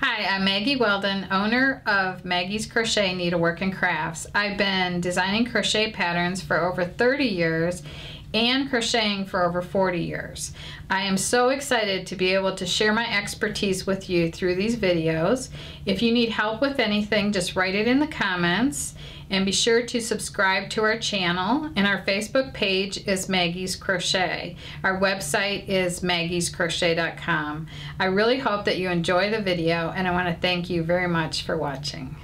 I'm Maggie Weldon, owner of Maggie's Crochet Needlework and Crafts. I've been designing crochet patterns for over 30 years and crocheting for over 40 years. I am so excited to be able to share my expertise with you through these videos. If you need help with anything, just write it in the comments and be sure to subscribe to our channel and our Facebook page is Maggie's Crochet. Our website is maggiescrochet.com. I really hope that you enjoy the video and I want to thank you very much for watching.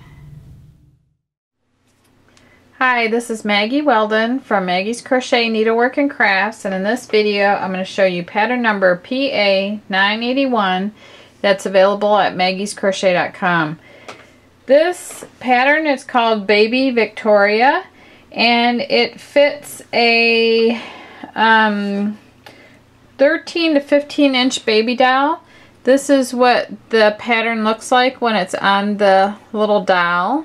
Hi, this is Maggie Weldon from Maggie's Crochet Needlework and Crafts and in this video I'm going to show you pattern number PA981 that's available at maggiescrochet.com. This pattern is called Baby Victoria and it fits a um, 13 to 15 inch baby doll. This is what the pattern looks like when it's on the little doll.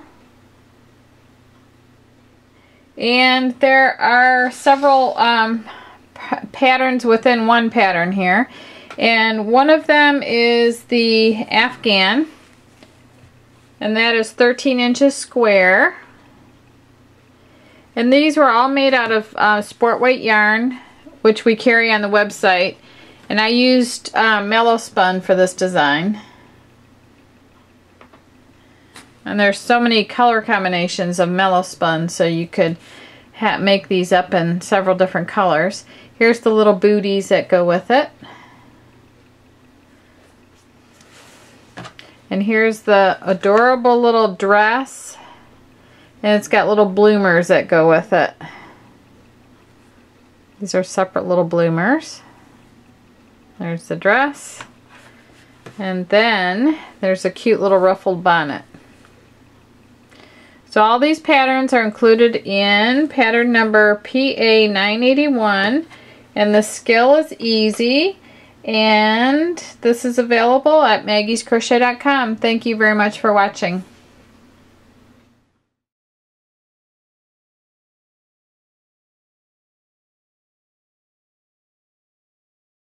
And there are several um, patterns within one pattern here. And one of them is the Afghan and that is 13 inches square. And these were all made out of uh, sport weight yarn, which we carry on the website. And I used uh, Mellow Spun for this design. And there's so many color combinations of Mellow Spun, so you could make these up in several different colors. Here's the little booties that go with it. And here's the adorable little dress. And it's got little bloomers that go with it. These are separate little bloomers. There's the dress. And then there's a cute little ruffled bonnet. So all these patterns are included in pattern number PA981 and the skill is easy and this is available at maggiescrochet.com. Thank you very much for watching.